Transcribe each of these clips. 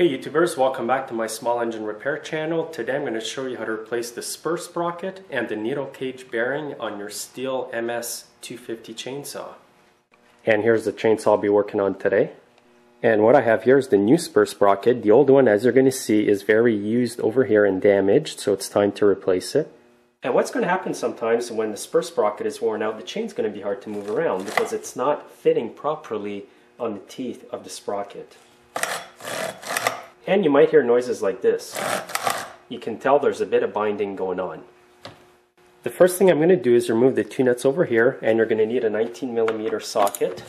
Hey YouTubers, welcome back to my small engine repair channel. Today I'm going to show you how to replace the spur sprocket and the needle cage bearing on your Stihl MS250 chainsaw. And here's the chainsaw I'll be working on today. And what I have here is the new spur sprocket. The old one, as you're going to see, is very used over here and damaged, so it's time to replace it. And what's going to happen sometimes when the spur sprocket is worn out, the chain's going to be hard to move around because it's not fitting properly on the teeth of the sprocket. And you might hear noises like this. You can tell there's a bit of binding going on. The first thing I'm going to do is remove the two nuts over here and you're going to need a 19 millimeter socket.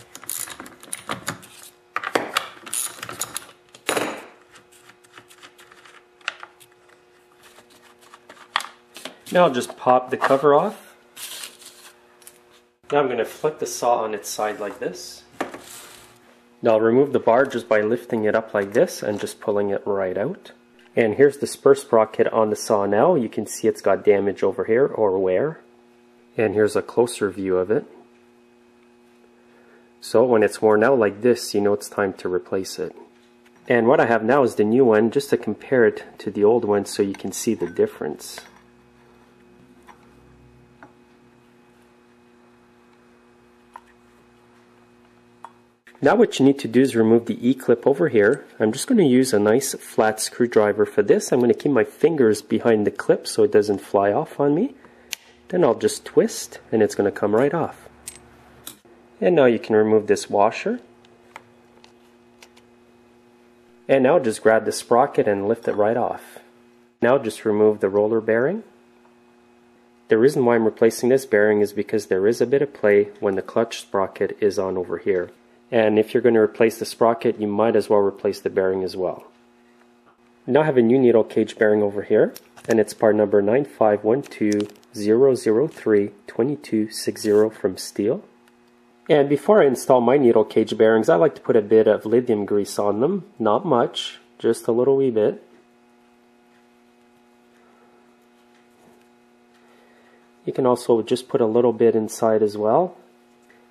Now I'll just pop the cover off. Now I'm going to flip the saw on its side like this. Now I'll remove the bar just by lifting it up like this and just pulling it right out. And here's the spur sprocket on the saw now. You can see it's got damage over here or wear. And here's a closer view of it. So when it's worn out like this, you know it's time to replace it. And what I have now is the new one just to compare it to the old one so you can see the difference. Now what you need to do is remove the E-clip over here. I'm just going to use a nice flat screwdriver for this. I'm going to keep my fingers behind the clip so it doesn't fly off on me. Then I'll just twist and it's going to come right off. And now you can remove this washer. And now just grab the sprocket and lift it right off. Now just remove the roller bearing. The reason why I'm replacing this bearing is because there is a bit of play when the clutch sprocket is on over here. And if you're going to replace the sprocket, you might as well replace the bearing as well. Now I have a new needle cage bearing over here, and it's part number 95120032260 from Stihl. And before I install my needle cage bearings, I like to put a bit of lithium grease on them. Not much, just a little wee bit. You can also just put a little bit inside as well,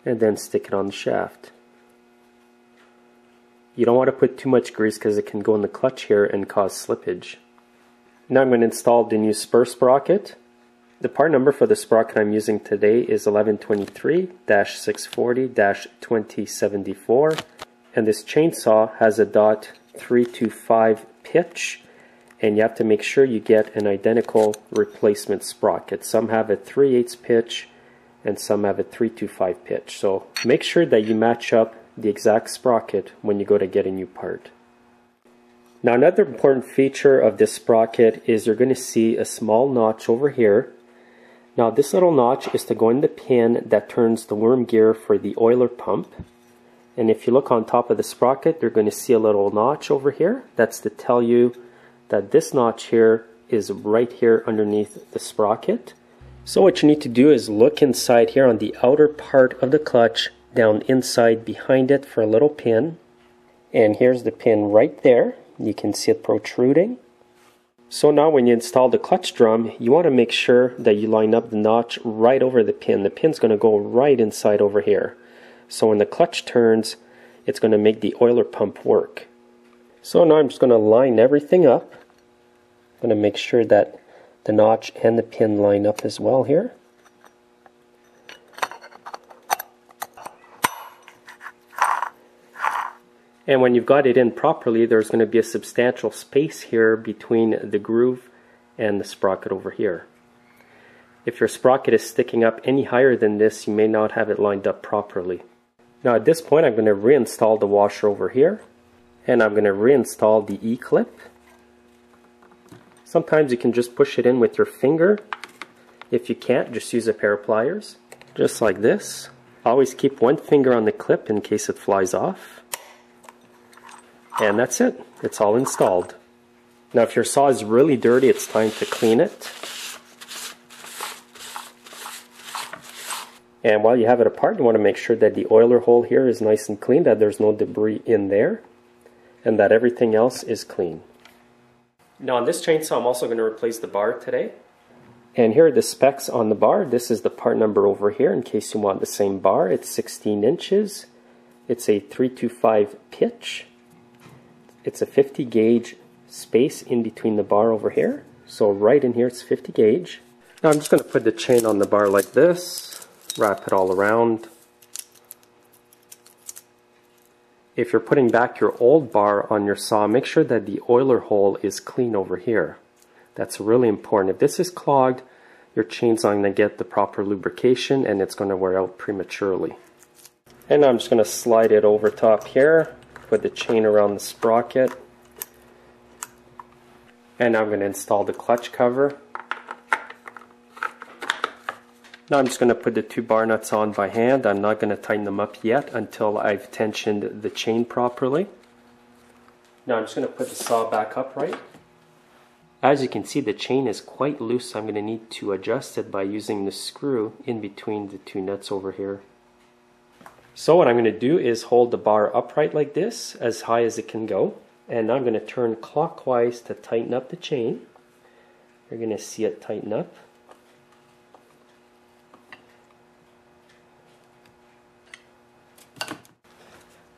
and then stick it on the shaft. You don't want to put too much grease because it can go in the clutch here and cause slippage. Now I'm going to install the new spur sprocket. The part number for the sprocket I'm using today is 1123-640-2074 and this chainsaw has a dot 325 pitch and you have to make sure you get an identical replacement sprocket. Some have a 3 8 pitch and some have a 325 pitch. So make sure that you match up the exact sprocket when you go to get a new part. Now another important feature of this sprocket is you're going to see a small notch over here. Now this little notch is to go in the pin that turns the worm gear for the oiler pump. And if you look on top of the sprocket, you're going to see a little notch over here. That's to tell you that this notch here is right here underneath the sprocket. So what you need to do is look inside here on the outer part of the clutch down inside behind it for a little pin. And here's the pin right there. You can see it protruding. So now when you install the clutch drum, you want to make sure that you line up the notch right over the pin. The pin's going to go right inside over here. So when the clutch turns, it's going to make the oiler pump work. So now I'm just going to line everything up. I'm going to make sure that the notch and the pin line up as well here. And when you've got it in properly, there's going to be a substantial space here between the groove and the sprocket over here. If your sprocket is sticking up any higher than this, you may not have it lined up properly. Now at this point, I'm going to reinstall the washer over here, and I'm going to reinstall the E-clip. Sometimes you can just push it in with your finger. If you can't, just use a pair of pliers, just like this. Always keep one finger on the clip in case it flies off. And that's it. It's all installed. Now if your saw is really dirty, it's time to clean it. And while you have it apart, you want to make sure that the oiler hole here is nice and clean, that there's no debris in there, and that everything else is clean. Now on this chainsaw, I'm also going to replace the bar today. And here are the specs on the bar. This is the part number over here in case you want the same bar. It's 16 inches. It's a 325 pitch. It's a 50 gauge space in between the bar over here. So right in here it's 50 gauge. Now I'm just going to put the chain on the bar like this, wrap it all around. If you're putting back your old bar on your saw, make sure that the oiler hole is clean over here. That's really important. If this is clogged, your chain's not going to get the proper lubrication and it's going to wear out prematurely. And I'm just going to slide it over top here, put the chain around the sprocket, and I'm going to install the clutch cover. Now I'm just going to put the two bar nuts on by hand. I'm not going to tighten them up yet until I've tensioned the chain properly. Now I'm just going to put the saw back upright. As you can see the chain is quite loose so I'm going to need to adjust it by using the screw in between the two nuts over here. So what I'm going to do is hold the bar upright like this as high as it can go and I'm going to turn clockwise to tighten up the chain. You're going to see it tighten up.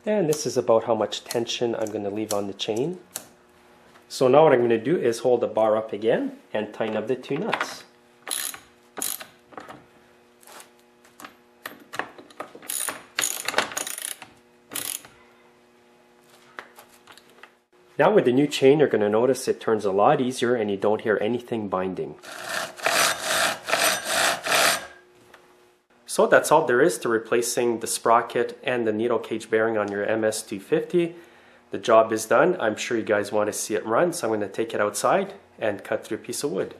And this is about how much tension I'm going to leave on the chain. So now what I'm going to do is hold the bar up again and tighten up the two nuts. Now with the new chain you're going to notice it turns a lot easier and you don't hear anything binding. So that's all there is to replacing the sprocket and the needle cage bearing on your MS250. The job is done. I'm sure you guys want to see it run, so I'm going to take it outside and cut through a piece of wood.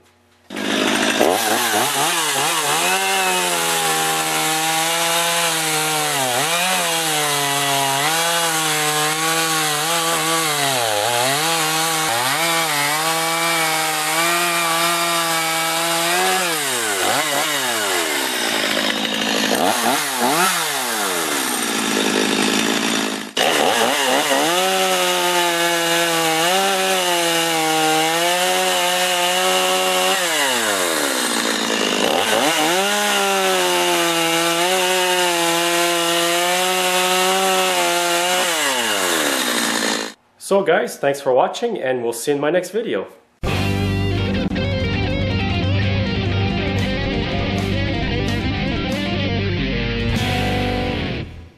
So guys, thanks for watching and we'll see you in my next video.